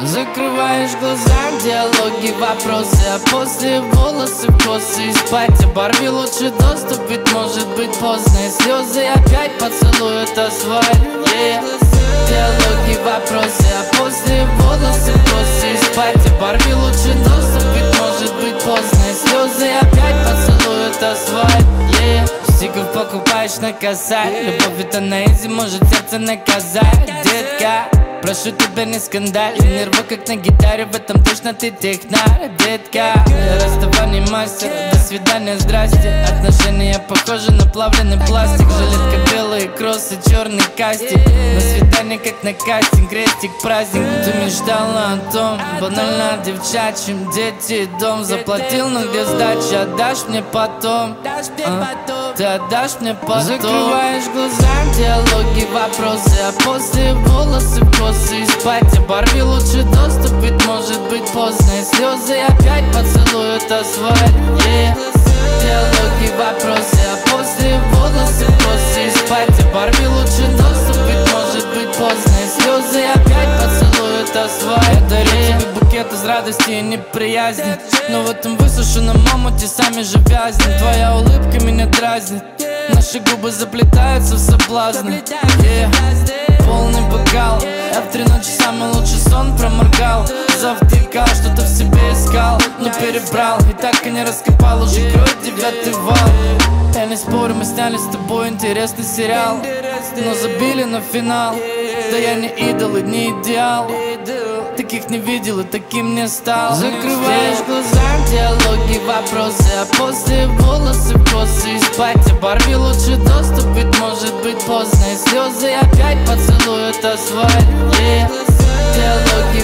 Закрываешь глаза, диалоги, вопросы А после волосы косы. И спать Оборви лучше доступ, ведь может быть поздно. И слезы опять поцелуют асфальт yeah. Диалоги, вопросы, а после волосы косы. И спать Оборви лучше доступ, ведь может быть поздно. И слезы опять поцелуют асфальт yeah. Стиков покупаешь на косарь. Любовь это на изи, может сердце наказать. Детка Прошу тебя не скандаль. Нервы как на гитаре, в этом точно ты технарь Детка, расставание мастер До свидания, здрасте. Отношения похожи на плавленый пластик. Жилетка белые кроссы, черный кастик На свидание как на кастинг, крестик, праздник. Ты мечтала о том, банально девчачьим. Дети, дом заплатил, но где сдача Отдашь мне потом. А? Ты отдашь мне потом Закрываешь глаза, диалоги, вопросы А после волосы в косы и спать Оборви лучше доступ, ведь может быть поздно И слезы опять поцелуют асфальт yeah. Диалоги, вопросы, а после волосы в косы и спать Оборви лучше доступ, ведь может быть поздно И слезы опять поцелуют асфальт букет из радости и неприязни. Но в этом высушенном омуте сами же вязнем Твоя улыбка меня дразнит. Наши губы заплетаются в соблазны. Yeah. Полный бокал. Я в три ночи самый лучший сон проморгал. Завтыкал, что-то в себе искал Но перебрал. И так и не раскопал Уже кроет девятый вал. Я не спорю, мы сняли с тобой интересный сериал. Но забили на финал. Да я не идол и не идеал Таких не видел и таким не стал. Закрываешь глаза, диалоги, вопросы А после волосы косы и спать Оборви лучше доступ, ведь может быть поздно. И слезы опять поцелуют асфальт yeah. Диалоги,